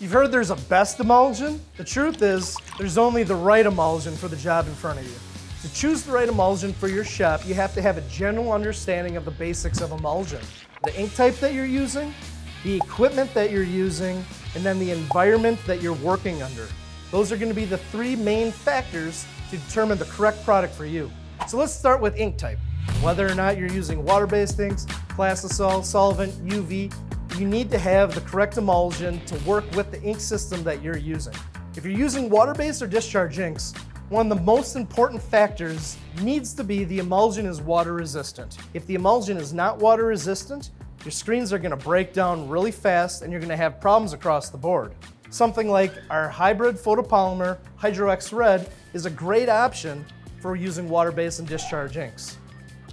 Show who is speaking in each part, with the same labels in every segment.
Speaker 1: You've heard there's a best emulsion. The truth is, there's only the right emulsion for the job in front of you. To choose the right emulsion for your shop, you have to have a general understanding of the basics of emulsion. The ink type that you're using, the equipment that you're using, and then the environment that you're working under. Those are gonna be the three main factors to determine the correct product for you. So let's start with ink type. Whether or not you're using water-based inks, plastisol, solvent, UV, you need to have the correct emulsion to work with the ink system that you're using. If you're using water-based or discharge inks, one of the most important factors needs to be the emulsion is water resistant. If the emulsion is not water resistant, your screens are gonna break down really fast and you're gonna have problems across the board. Something like our hybrid photopolymer Hydro-X Red is a great option for using water-based and discharge inks.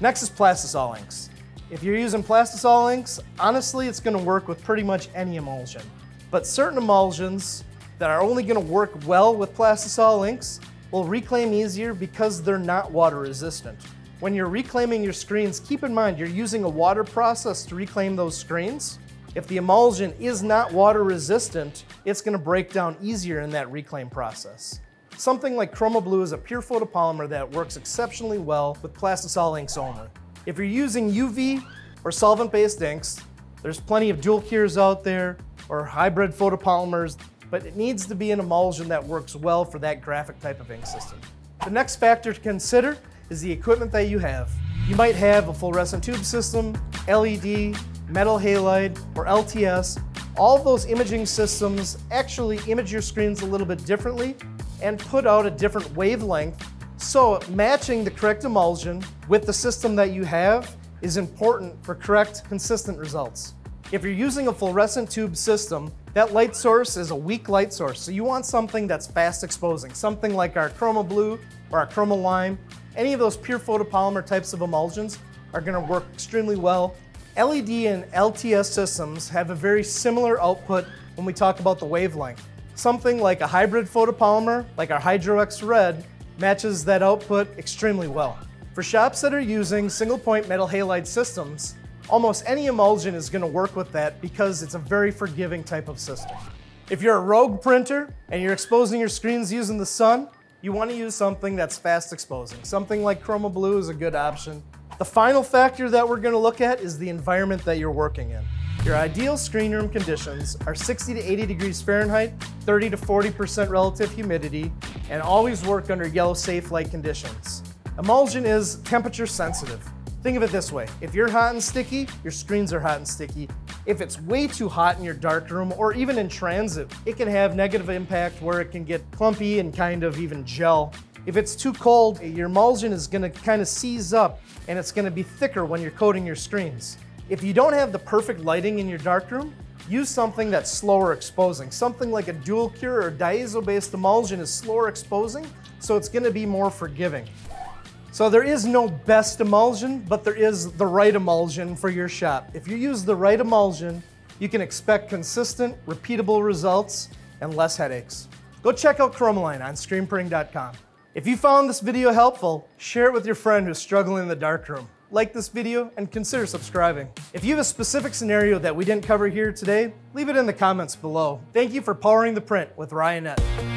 Speaker 1: Next is plastisol inks. If you're using plastisol inks, honestly, it's gonna work with pretty much any emulsion. But certain emulsions that are only gonna work well with plastisol inks will reclaim easier because they're not water resistant. When you're reclaiming your screens, keep in mind you're using a water process to reclaim those screens. If the emulsion is not water resistant, it's gonna break down easier in that reclaim process. Something like ChromaBlue is a pure photopolymer that works exceptionally well with plastisol inks only. If you're using UV or solvent-based inks, there's plenty of dual cures out there or hybrid photopolymers, but it needs to be an emulsion that works well for that graphic type of ink system. The next factor to consider is the equipment that you have. You might have a fluorescent tube system, LED, metal halide, or LTS. All those imaging systems actually image your screens a little bit differently and put out a different wavelength so matching the correct emulsion with the system that you have is important for correct, consistent results. If you're using a fluorescent tube system, that light source is a weak light source, so you want something that's fast exposing, something like our ChromaBlue or our Chroma Lime. Any of those pure photopolymer types of emulsions are gonna work extremely well. LED and LTS systems have a very similar output when we talk about the wavelength. Something like a hybrid photopolymer, like our Hydro-X Red, matches that output extremely well. For shops that are using single point metal halide systems, almost any emulsion is gonna work with that because it's a very forgiving type of system. If you're a rogue printer and you're exposing your screens using the sun, you wanna use something that's fast exposing. Something like ChromaBlue is a good option. The final factor that we're gonna look at is the environment that you're working in. Your ideal screen room conditions are 60 to 80 degrees Fahrenheit, 30 to 40% relative humidity, and always work under yellow safe light conditions. Emulsion is temperature sensitive. Think of it this way, if you're hot and sticky, your screens are hot and sticky. If it's way too hot in your darkroom or even in transit, it can have negative impact where it can get clumpy and kind of even gel. If it's too cold, your emulsion is gonna kind of seize up and it's gonna be thicker when you're coating your screens. If you don't have the perfect lighting in your darkroom, use something that's slower exposing. Something like a dual cure or diazo-based emulsion is slower exposing, so it's gonna be more forgiving. So there is no best emulsion, but there is the right emulsion for your shop. If you use the right emulsion, you can expect consistent, repeatable results and less headaches. Go check out Chromaline on screenprinting.com. If you found this video helpful, share it with your friend who's struggling in the darkroom like this video, and consider subscribing. If you have a specific scenario that we didn't cover here today, leave it in the comments below. Thank you for powering the print with Ryonet.